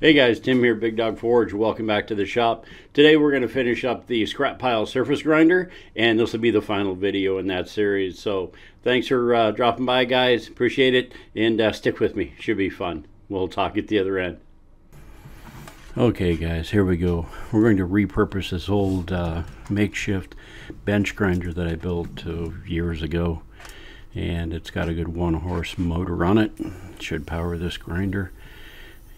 Hey guys, Tim here, Big Dog Forge. Welcome back to the shop. Today we're going to finish up the scrap pile surface grinder, and this will be the final video in that series. So thanks for uh, dropping by, guys. Appreciate it, and uh, stick with me. Should be fun. We'll talk at the other end. Okay, guys, here we go. We're going to repurpose this old uh, makeshift bench grinder that I built uh, years ago, and it's got a good one-horse motor on it. it. Should power this grinder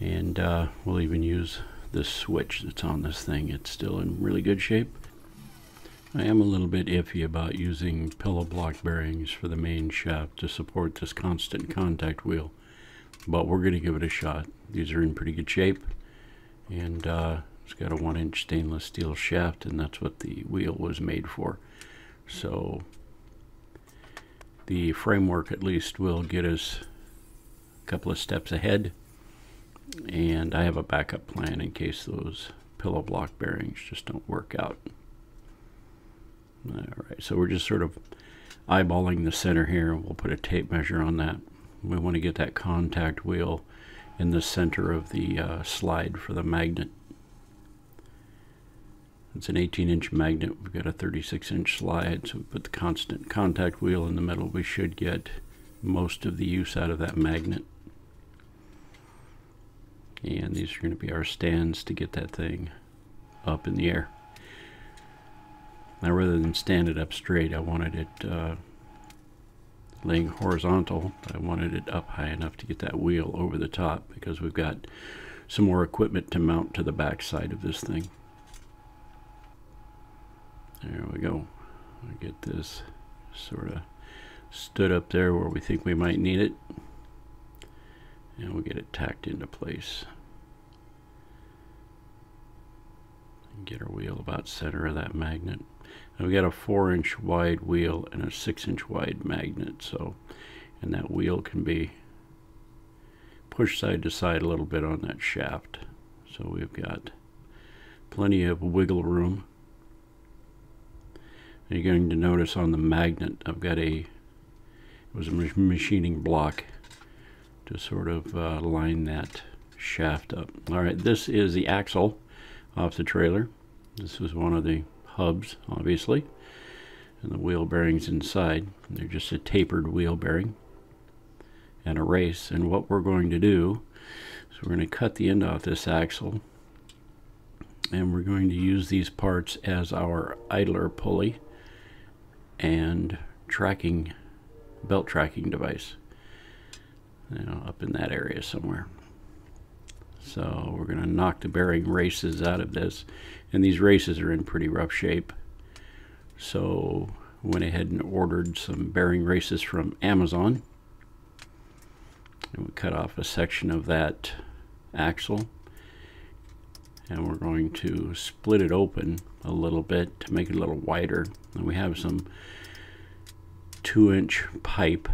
and uh, we'll even use this switch that's on this thing. It's still in really good shape. I am a little bit iffy about using pillow block bearings for the main shaft to support this constant contact wheel but we're going to give it a shot. These are in pretty good shape and uh, it's got a one inch stainless steel shaft and that's what the wheel was made for. So the framework at least will get us a couple of steps ahead and I have a backup plan in case those pillow block bearings just don't work out. All right, so we're just sort of eyeballing the center here. We'll put a tape measure on that. We want to get that contact wheel in the center of the uh, slide for the magnet. It's an 18 inch magnet. We've got a 36 inch slide, so we put the constant contact wheel in the middle. We should get most of the use out of that magnet and these are going to be our stands to get that thing up in the air. Now rather than stand it up straight, I wanted it uh, laying horizontal. I wanted it up high enough to get that wheel over the top because we've got some more equipment to mount to the back side of this thing. There we go. I get this sort of stood up there where we think we might need it and we'll get it tacked into place. Get our wheel about center of that magnet. We got a four inch wide wheel and a six inch wide magnet, so and that wheel can be pushed side to side a little bit on that shaft. So we've got plenty of wiggle room. And you're going to notice on the magnet I've got a it was a machining block to sort of uh, line that shaft up. All right, this is the axle off the trailer. This is one of the hubs, obviously, and the wheel bearings inside. They're just a tapered wheel bearing and a race. And what we're going to do is we're going to cut the end off this axle and we're going to use these parts as our idler pulley and tracking belt tracking device you know, up in that area somewhere. So we're going to knock the bearing races out of this. And these races are in pretty rough shape. So went ahead and ordered some bearing races from Amazon. And we cut off a section of that axle. And we're going to split it open a little bit to make it a little wider. And we have some two inch pipe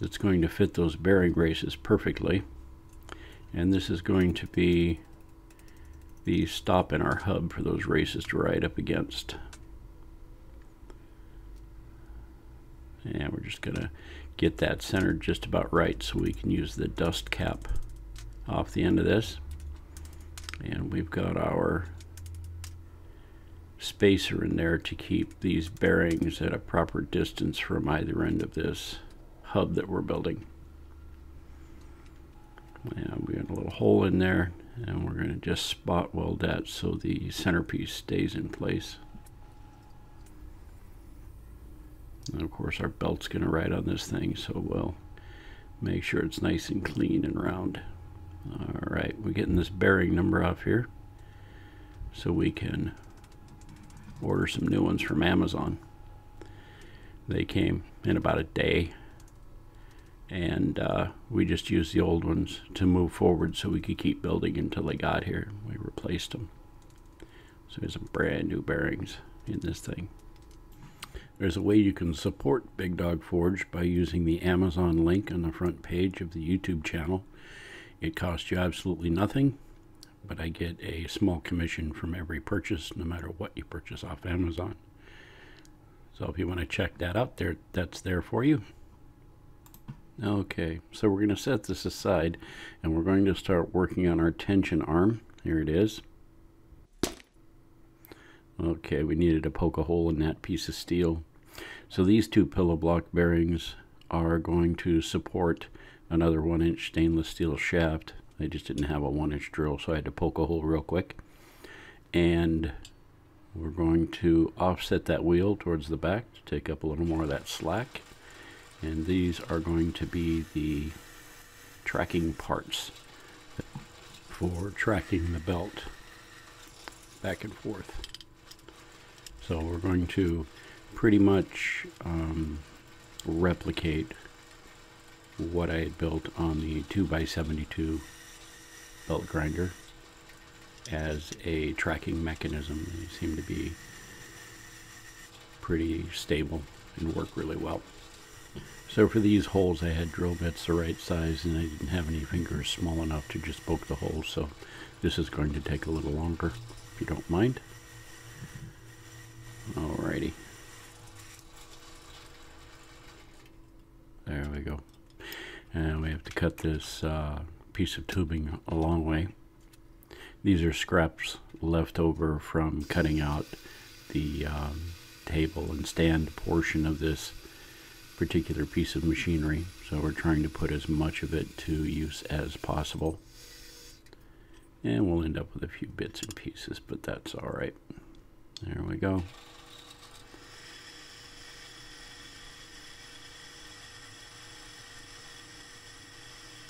that's going to fit those bearing races perfectly. And this is going to be the stop in our hub for those races to ride up against. And we're just going to get that centered just about right so we can use the dust cap off the end of this. And we've got our spacer in there to keep these bearings at a proper distance from either end of this hub that we're building. And we got a little hole in there and we're going to just spot weld that so the centerpiece stays in place. And of course our belt's going to ride on this thing so we'll make sure it's nice and clean and round. Alright, we're getting this bearing number off here so we can order some new ones from Amazon. They came in about a day and uh, we just used the old ones to move forward so we could keep building until they got here. We replaced them. So there's some brand new bearings in this thing. There's a way you can support Big Dog Forge by using the Amazon link on the front page of the YouTube channel. It costs you absolutely nothing, but I get a small commission from every purchase, no matter what you purchase off Amazon. So if you want to check that out, there, that's there for you. Okay, so we're going to set this aside and we're going to start working on our tension arm. Here it is. Okay, we needed to poke a hole in that piece of steel. So these two pillow block bearings are going to support another one inch stainless steel shaft. I just didn't have a one inch drill, so I had to poke a hole real quick. And we're going to offset that wheel towards the back to take up a little more of that slack and these are going to be the tracking parts for tracking the belt back and forth. So we're going to pretty much um, replicate what I had built on the 2x72 belt grinder as a tracking mechanism. They seem to be pretty stable and work really well. So for these holes I had drill bits the right size and I didn't have any fingers small enough to just poke the holes so this is going to take a little longer if you don't mind. Alrighty. There we go. And we have to cut this uh, piece of tubing a long way. These are scraps left over from cutting out the um, table and stand portion of this particular piece of machinery. So we're trying to put as much of it to use as possible. And we'll end up with a few bits and pieces, but that's all right. There we go.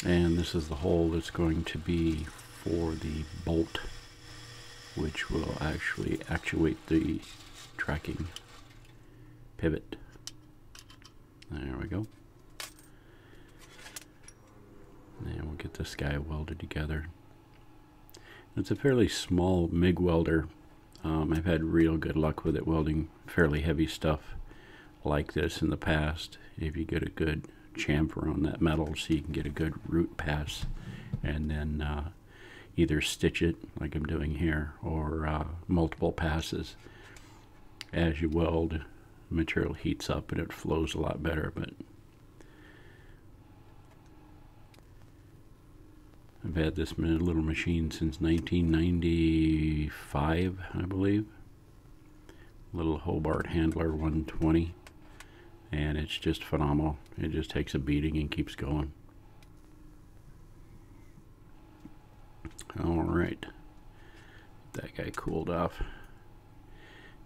And this is the hole that's going to be for the bolt, which will actually actuate the tracking pivot. There we go. And we'll get this guy welded together. It's a fairly small MIG welder. Um, I've had real good luck with it welding fairly heavy stuff like this in the past. If you get a good chamfer on that metal so you can get a good root pass and then uh, either stitch it like I'm doing here or uh, multiple passes as you weld material heats up and it flows a lot better but I've had this little machine since 1995 I believe. Little Hobart Handler 120 and it's just phenomenal. It just takes a beating and keeps going. All right. That guy cooled off.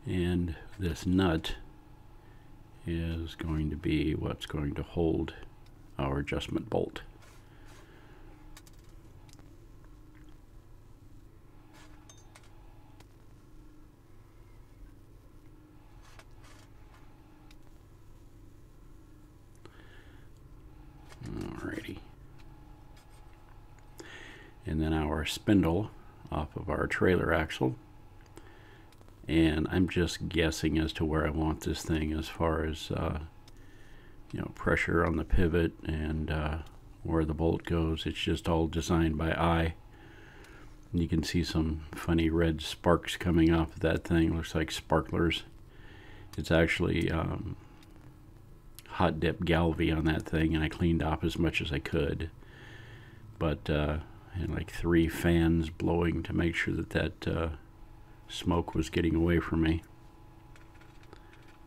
And this nut is going to be what's going to hold our adjustment bolt. Alrighty. And then our spindle off of our trailer axle and I'm just guessing as to where I want this thing as far as uh, you know pressure on the pivot and uh, where the bolt goes. It's just all designed by eye. You can see some funny red sparks coming off of that thing. Looks like sparklers. It's actually um, hot dip Galvy on that thing and I cleaned off as much as I could. But uh, and like three fans blowing to make sure that that uh, smoke was getting away from me.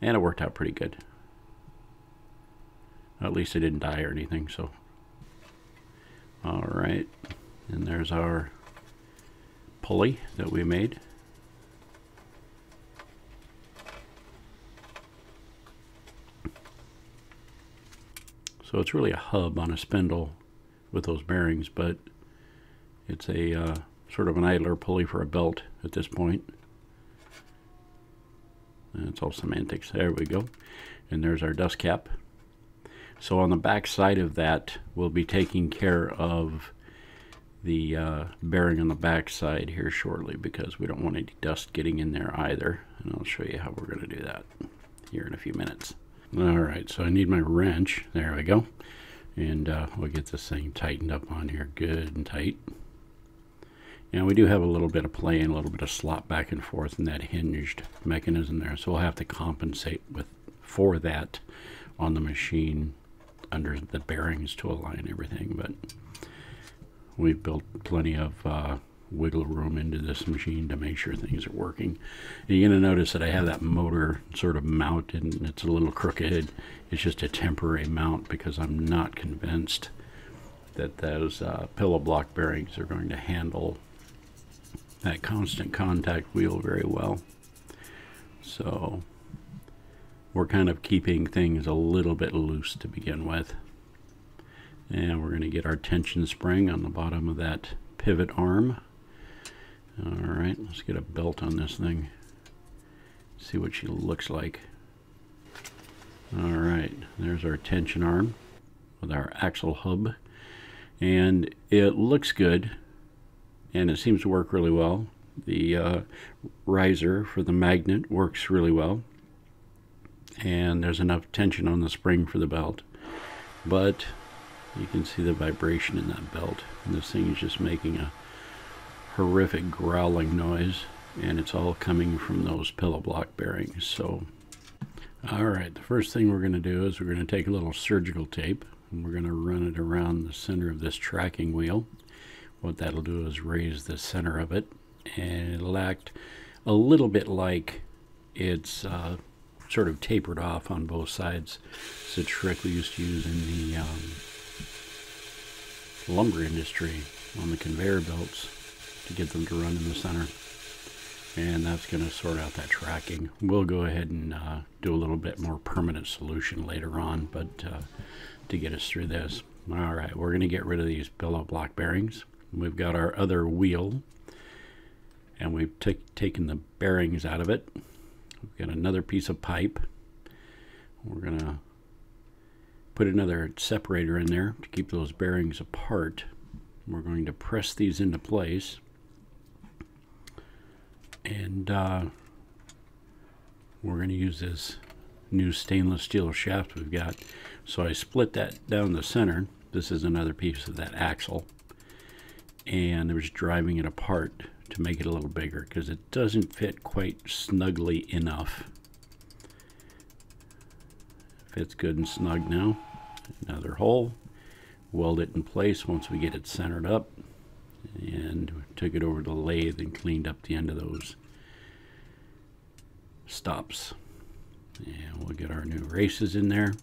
And it worked out pretty good. At least I didn't die or anything, so. Alright, and there's our pulley that we made. So it's really a hub on a spindle with those bearings, but it's a uh, sort of an idler pulley for a belt at this point. And it's all semantics. There we go. And there's our dust cap. So on the back side of that, we'll be taking care of the uh, bearing on the back side here shortly because we don't want any dust getting in there either. And I'll show you how we're going to do that here in a few minutes. All right, so I need my wrench. There we go. And uh, we'll get this thing tightened up on here good and tight. Now we do have a little bit of play and a little bit of slop back and forth in that hinged mechanism there, so we'll have to compensate with for that on the machine under the bearings to align everything, but we've built plenty of uh, wiggle room into this machine to make sure things are working. And you're going to notice that I have that motor sort of mounted and it's a little crooked. It's just a temporary mount because I'm not convinced that those uh, pillow block bearings are going to handle that constant contact wheel very well. So we're kind of keeping things a little bit loose to begin with. And we're going to get our tension spring on the bottom of that pivot arm. All right, let's get a belt on this thing. See what she looks like. All right, there's our tension arm with our axle hub. And it looks good, and it seems to work really well. The uh, riser for the magnet works really well. And there's enough tension on the spring for the belt. But you can see the vibration in that belt. And this thing is just making a horrific growling noise and it's all coming from those pillow block bearings so all right the first thing we're going to do is we're going to take a little surgical tape and we're going to run it around the center of this tracking wheel what that'll do is raise the center of it and it'll act a little bit like it's uh, sort of tapered off on both sides it's a trick we used to use in the um, lumber industry on the conveyor belts to get them to run in the center. And that's going to sort out that tracking. We'll go ahead and uh, do a little bit more permanent solution later on, but uh, to get us through this. All right, we're going to get rid of these pillow block bearings. We've got our other wheel, and we've taken the bearings out of it. We've got another piece of pipe. We're going to put another separator in there to keep those bearings apart. We're going to press these into place and uh, we're going to use this new stainless steel shaft we've got. So I split that down the center. This is another piece of that axle. And I was driving it apart to make it a little bigger because it doesn't fit quite snugly enough. Fits good and snug now. Another hole. Weld it in place once we get it centered up and took it over to the lathe and cleaned up the end of those stops. And we'll get our new races in there.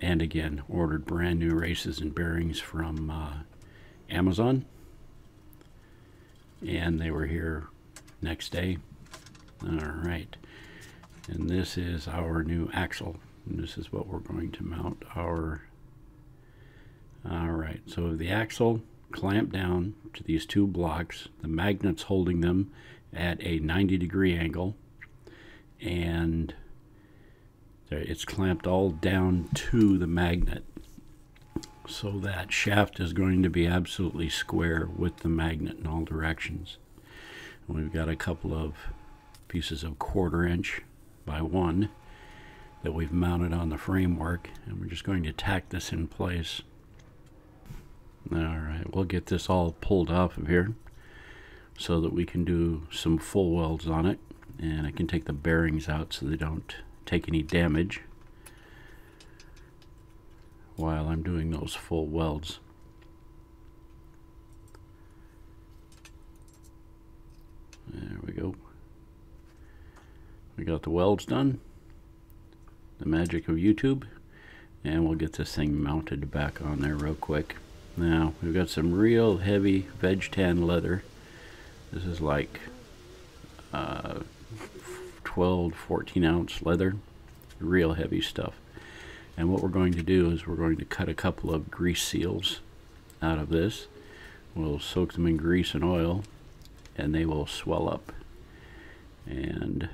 And again, ordered brand new races and bearings from uh, Amazon. And they were here next day. All right. And this is our new axle. And this is what we're going to mount our all right, so the axle clamped down to these two blocks, the magnets holding them at a 90 degree angle, and it's clamped all down to the magnet. So that shaft is going to be absolutely square with the magnet in all directions. And we've got a couple of pieces of quarter inch by one that we've mounted on the framework and we're just going to tack this in place Alright, we'll get this all pulled off of here so that we can do some full welds on it and I can take the bearings out so they don't take any damage while I'm doing those full welds. There we go. We got the welds done. The magic of YouTube. And we'll get this thing mounted back on there real quick. Now, we've got some real heavy veg tan leather. This is like uh, 12, 14 ounce leather. Real heavy stuff. And what we're going to do is we're going to cut a couple of grease seals out of this. We'll soak them in grease and oil and they will swell up. And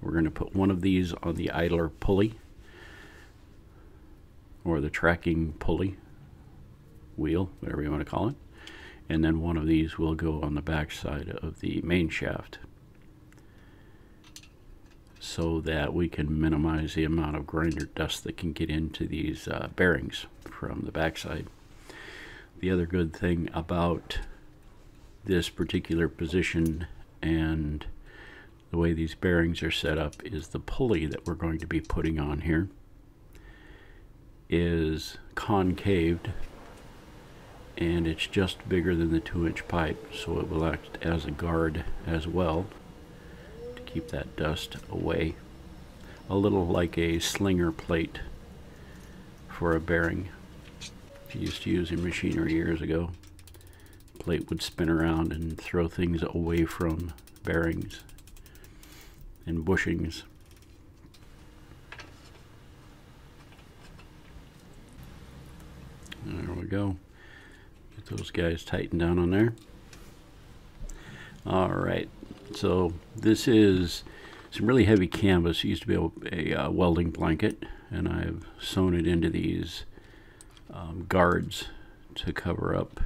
we're going to put one of these on the idler pulley or the tracking pulley wheel, whatever you want to call it. And then one of these will go on the back side of the main shaft so that we can minimize the amount of grinder dust that can get into these uh, bearings from the backside. The other good thing about this particular position and the way these bearings are set up is the pulley that we're going to be putting on here is concaved and it's just bigger than the two inch pipe so it will act as a guard as well keep that dust away. A little like a slinger plate for a bearing. I used to use in machinery years ago plate would spin around and throw things away from bearings and bushings. There we go. Get those guys tightened down on there. All right, so this is some really heavy canvas. It used to be a, a uh, welding blanket, and I've sewn it into these um, guards to cover up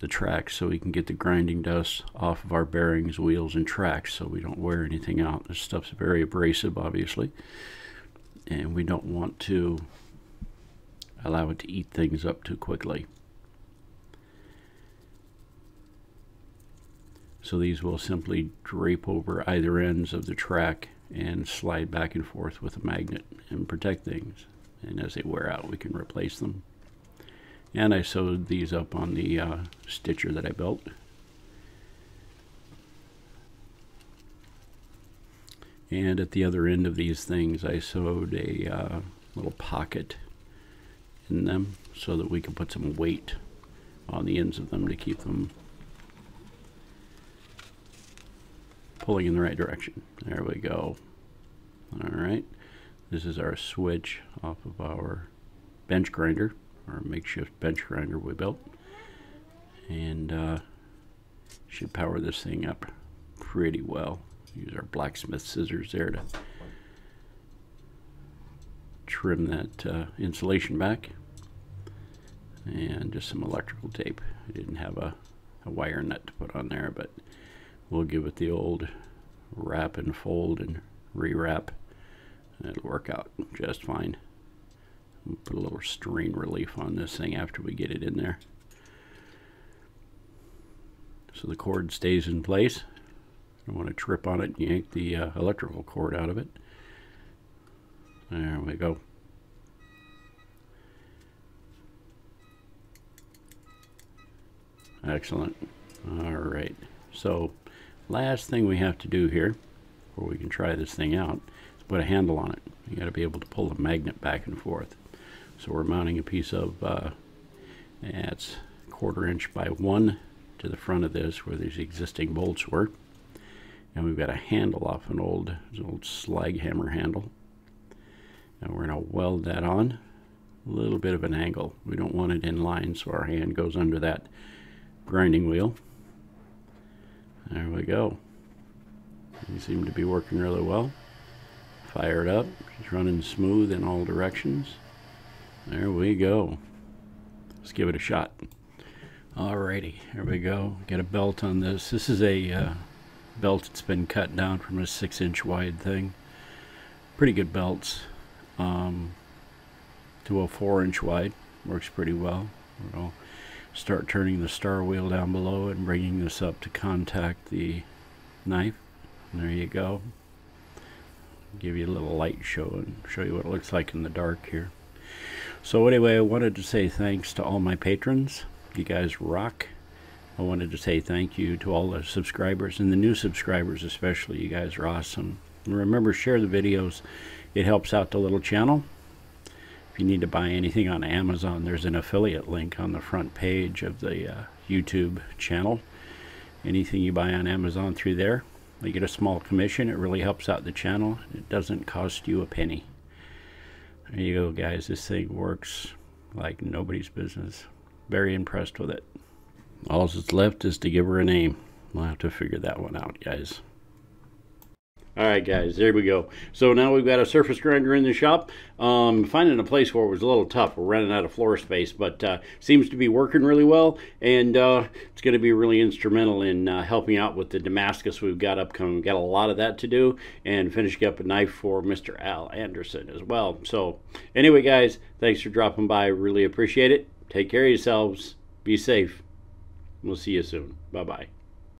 the tracks so we can get the grinding dust off of our bearings, wheels, and tracks so we don't wear anything out. This stuff's very abrasive, obviously, and we don't want to allow it to eat things up too quickly. So these will simply drape over either ends of the track and slide back and forth with a magnet and protect things. And as they wear out, we can replace them. And I sewed these up on the uh, stitcher that I built. And at the other end of these things, I sewed a uh, little pocket in them so that we can put some weight on the ends of them to keep them pulling in the right direction. There we go. All right. This is our switch off of our bench grinder, our makeshift bench grinder we built. And uh, should power this thing up pretty well. Use our blacksmith scissors there to trim that uh, insulation back. And just some electrical tape. I didn't have a, a wire nut to put on there, but we'll give it the old wrap and fold and rewrap. It'll work out just fine. We'll put a little strain relief on this thing after we get it in there. So the cord stays in place. I don't want to trip on it and yank the uh, electrical cord out of it. There we go. Excellent. All right. So Last thing we have to do here, before we can try this thing out, is put a handle on it. You got to be able to pull the magnet back and forth. So we're mounting a piece of, uh, it's quarter inch by one to the front of this where these existing bolts were. And we've got a handle off an old, an old slag hammer handle. And we're going to weld that on. A little bit of an angle. We don't want it in line so our hand goes under that grinding wheel. There we go. These seem to be working really well. Fired up. It's running smooth in all directions. There we go. Let's give it a shot. Alrighty, here we go. Get a belt on this. This is a uh, belt that's been cut down from a six inch wide thing. Pretty good belts. Um, to a four inch wide. Works pretty well. We'll start turning the star wheel down below and bringing this up to contact the knife. There you go. Give you a little light show and show you what it looks like in the dark here. So anyway, I wanted to say thanks to all my patrons. You guys rock. I wanted to say thank you to all the subscribers and the new subscribers especially. You guys are awesome. And remember, share the videos. It helps out the little channel you need to buy anything on Amazon, there's an affiliate link on the front page of the uh, YouTube channel. Anything you buy on Amazon through there, you get a small commission. It really helps out the channel. It doesn't cost you a penny. There you go, guys. This thing works like nobody's business. Very impressed with it. All that's left is to give her a name. We'll have to figure that one out, guys. All right, guys, there we go. So now we've got a surface grinder in the shop. Um, finding a place for it was a little tough. We're running out of floor space, but uh, seems to be working really well, and uh, it's going to be really instrumental in uh, helping out with the Damascus we've got upcoming. We've got a lot of that to do, and finishing up a knife for Mr. Al Anderson as well. So anyway, guys, thanks for dropping by. Really appreciate it. Take care of yourselves. Be safe. We'll see you soon. Bye-bye.